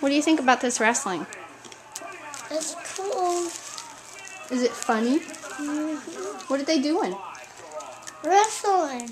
What do you think about this wrestling? It's cool. Is it funny? Mm-hmm. What are they doing? Wrestling.